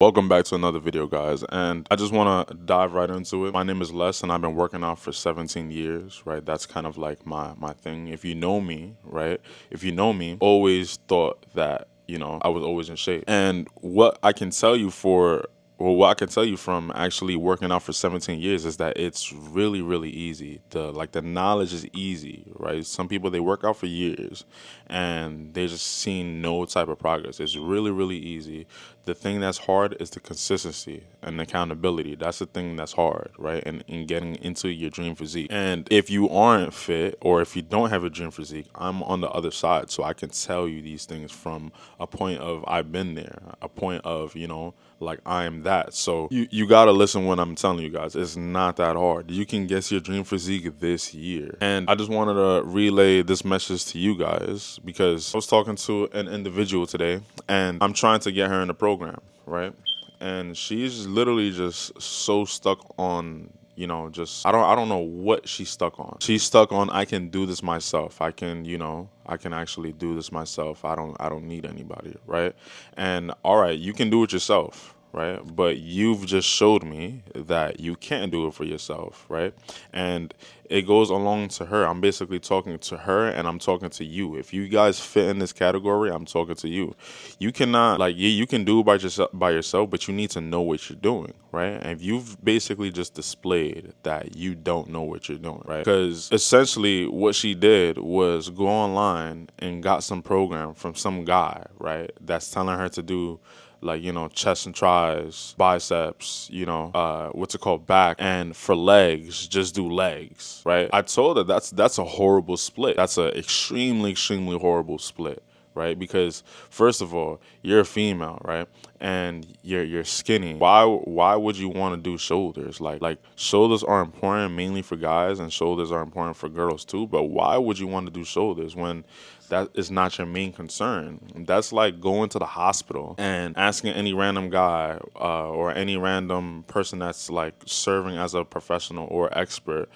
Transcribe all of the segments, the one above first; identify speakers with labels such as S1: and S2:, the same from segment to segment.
S1: Welcome back to another video guys and I just want to dive right into it. My name is Les and I've been working out for 17 years, right? That's kind of like my my thing. If you know me, right? If you know me, always thought that, you know, I was always in shape. And what I can tell you for well, what I can tell you from actually working out for 17 years is that it's really, really easy. The like the knowledge is easy, right? Some people they work out for years and they just seen no type of progress. It's really, really easy. The thing that's hard is the consistency and accountability. That's the thing that's hard, right? And in getting into your dream physique. And if you aren't fit or if you don't have a dream physique, I'm on the other side. So I can tell you these things from a point of I've been there, a point of, you know, like I am that. So you, you gotta listen when I'm telling you guys. It's not that hard. You can guess your dream physique this year. And I just wanted to relay this message to you guys because I was talking to an individual today and I'm trying to get her in the program, right? And she's literally just so stuck on you know just i don't i don't know what she's stuck on she's stuck on i can do this myself i can you know i can actually do this myself i don't i don't need anybody right and all right you can do it yourself right? But you've just showed me that you can't do it for yourself, right? And it goes along to her. I'm basically talking to her and I'm talking to you. If you guys fit in this category, I'm talking to you. You cannot like you, you can do it by yourself by yourself, but you need to know what you're doing, right? And you've basically just displayed that you don't know what you're doing, right? Because essentially what she did was go online and got some program from some guy, right? That's telling her to do like you know chest and tris biceps you know uh what's it called back and for legs just do legs right? I told her that's that's a horrible split. That's an extremely extremely horrible split right because first of all you're a female right and you're you're skinny why why would you want to do shoulders like like shoulders are important mainly for guys and shoulders are important for girls too but why would you want to do shoulders when that is not your main concern. That's like going to the hospital and asking any random guy uh, or any random person that's like serving as a professional or expert.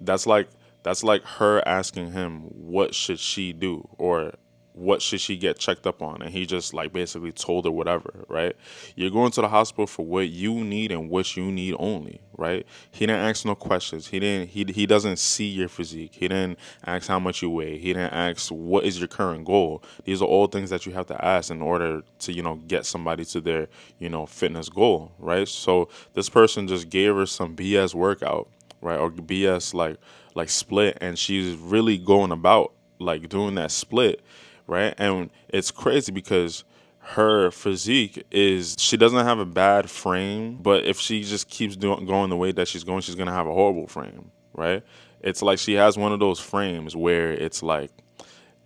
S1: That's like that's like her asking him what should she do or what should she get checked up on? And he just like basically told her whatever right? You're going to the hospital for what you need and what you need only right? He didn't ask no questions. He didn't he, he doesn't see your physique. He didn't ask how much you weigh. He didn't ask what is your current goal. These are all things that you have to ask in order to you know get somebody to their you know fitness goal right? So this person just gave her some bs workout right? Or bs like like split. And she's really going about like doing that split right? And it's crazy because her physique is she doesn't have a bad frame, but if she just keeps doing going the way that she's going, she's gonna have a horrible frame, right? It's like she has one of those frames where it's like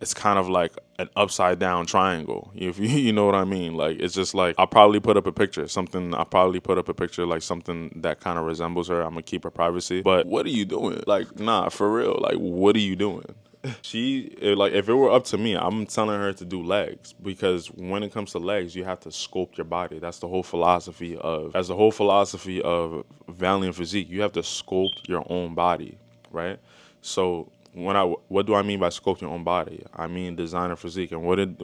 S1: it's kind of like an upside down triangle. If you you know what I mean, like it's just like I'll probably put up a picture, something I'll probably put up a picture like something that kind of resembles her. I'm gonna keep her privacy. But what are you doing? Like, nah, for real. Like, what are you doing? She like if it were up to me, I'm telling her to do legs because when it comes to legs, you have to sculpt your body. That's the whole philosophy of as the whole philosophy of Valiant Physique. You have to sculpt your own body, right? So when I what do I mean by sculpt your own body? I mean designer physique, and what did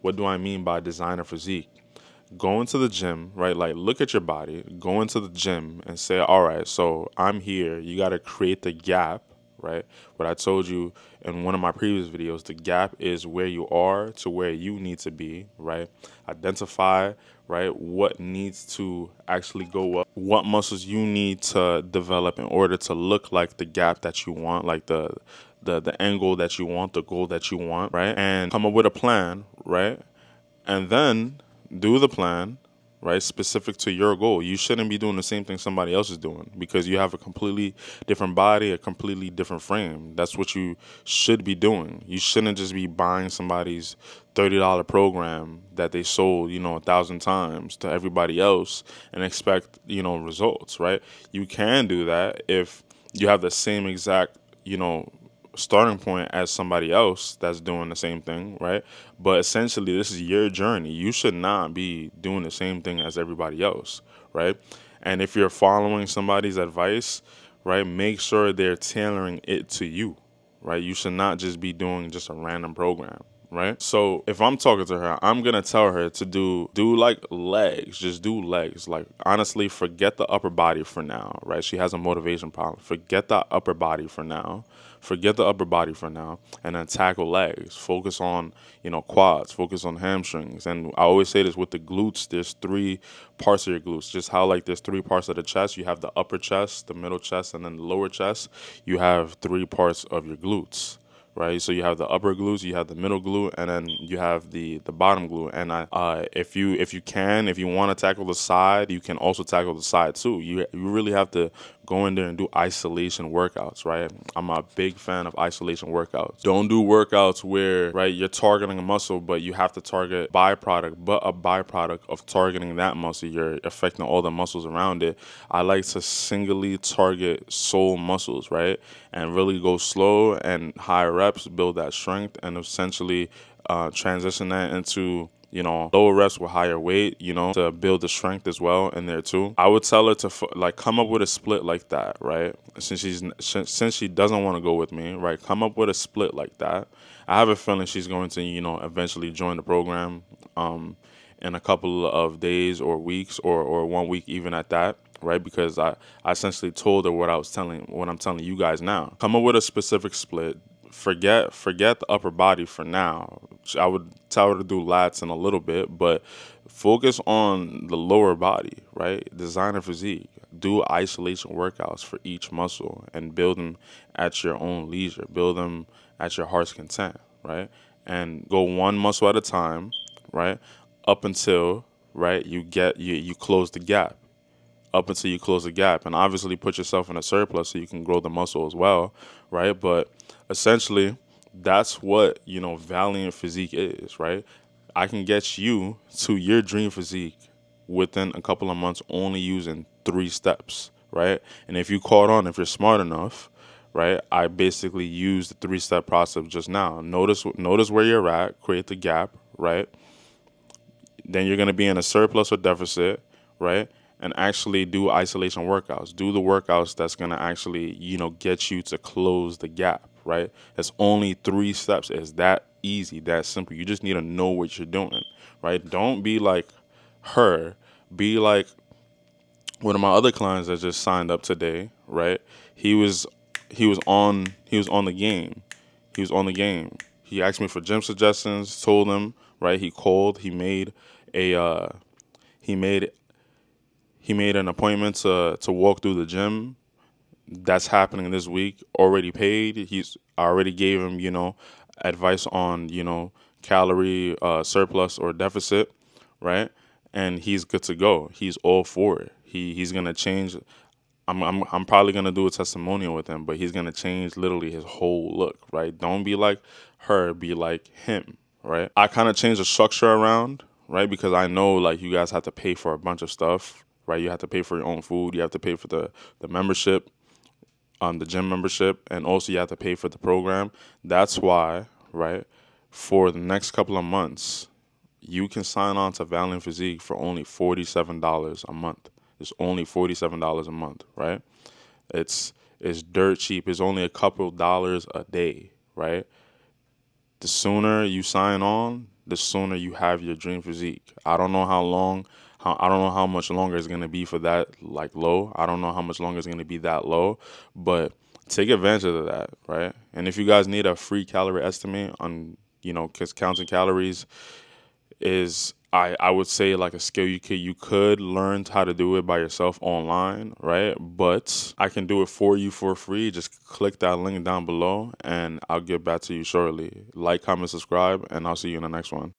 S1: what do I mean by designer physique? Go into the gym, right? Like look at your body, go into the gym and say, all right, so I'm here. You got to create the gap right? What I told you in one of my previous videos, the gap is where you are to where you need to be, right? Identify, right, what needs to actually go up, what muscles you need to develop in order to look like the gap that you want, like the the the angle that you want, the goal that you want, right? And come up with a plan, right? And then do the plan right? Specific to your goal. You shouldn't be doing the same thing somebody else is doing because you have a completely different body, a completely different frame. That's what you should be doing. You shouldn't just be buying somebody's $30 program that they sold, you know, a thousand times to everybody else and expect, you know, results, right? You can do that if you have the same exact, you know, starting point as somebody else that's doing the same thing, right? But essentially, this is your journey. You should not be doing the same thing as everybody else, right? And if you're following somebody's advice, right, make sure they're tailoring it to you, right? You should not just be doing just a random program, right? So if I'm talking to her, I'm gonna tell her to do do like legs, just do legs. Like honestly, forget the upper body for now, right? She has a motivation problem. Forget the upper body for now. Forget the upper body for now, and then tackle legs. Focus on you know quads. Focus on hamstrings. And I always say this with the glutes. There's three parts of your glutes. Just how like there's three parts of the chest. You have the upper chest, the middle chest, and then the lower chest. You have three parts of your glutes right? So you have the upper glutes, you have the middle glute, and then you have the the bottom glute. And I, uh, if you if you can, if you want to tackle the side, you can also tackle the side too. You you really have to go in there and do isolation workouts, right? I'm a big fan of isolation workouts. Don't do workouts where, right, you're targeting a muscle, but you have to target byproduct, but a byproduct of targeting that muscle, you're affecting all the muscles around it. I like to singly target sole muscles, right? And really go slow and high reps, build that strength, and essentially uh, transition that into you know, lower reps with higher weight, you know, to build the strength as well in there too. I would tell her to like come up with a split like that, right? Since she's since she doesn't want to go with me, right? Come up with a split like that. I have a feeling she's going to, you know, eventually join the program um, in a couple of days or weeks or or one week even at that right? Because I, I essentially told her what I was telling, what I'm telling you guys now. Come up with a specific split forget forget the upper body for now. I would tell her to do lats in a little bit, but focus on the lower body, right? Designer physique. Do isolation workouts for each muscle and build them at your own leisure. Build them at your heart's content, right? And go one muscle at a time, right? Up until right you get you you close the gap up until you close the gap. And obviously put yourself in a surplus so you can grow the muscle as well right? But essentially that's what you know valiant physique is right? I can get you to your dream physique within a couple of months only using three steps right? And if you caught on if you're smart enough right i basically use the three step process just now. Notice notice where you're at create the gap right? Then you're going to be in a surplus or deficit right and actually do isolation workouts. Do the workouts that's going to actually, you know, get you to close the gap, right? It's only three steps. It's that easy, that simple. You just need to know what you're doing, right? Don't be like her. Be like one of my other clients that just signed up today, right? He was he was on he was on the game. He was on the game. He asked me for gym suggestions, told him, right? He called, he made a uh he made he made an appointment to to walk through the gym. That's happening this week. Already paid. He's I already gave him you know advice on you know calorie uh, surplus or deficit, right? And he's good to go. He's all for it. He he's gonna change. I'm I'm I'm probably gonna do a testimonial with him, but he's gonna change literally his whole look, right? Don't be like her, be like him, right? I kind of changed the structure around, right? Because I know like you guys have to pay for a bunch of stuff right? You have to pay for your own food. You have to pay for the the membership, um, the gym membership, and also you have to pay for the program. That's why, right? For the next couple of months, you can sign on to Valiant Physique for only forty seven dollars a month. It's only forty seven dollars a month, right? It's it's dirt cheap. It's only a couple of dollars a day, right? The sooner you sign on, the sooner you have your dream physique. I don't know how long I don't know how much longer it's gonna be for that like low. I don't know how much longer it's gonna be that low, but take advantage of that, right? And if you guys need a free calorie estimate on, you know, because counting calories is I, I would say like a skill you could you could learn how to do it by yourself online, right? But I can do it for you for free. Just click that link down below and I'll get back to you shortly. Like, comment, subscribe, and I'll see you in the next one.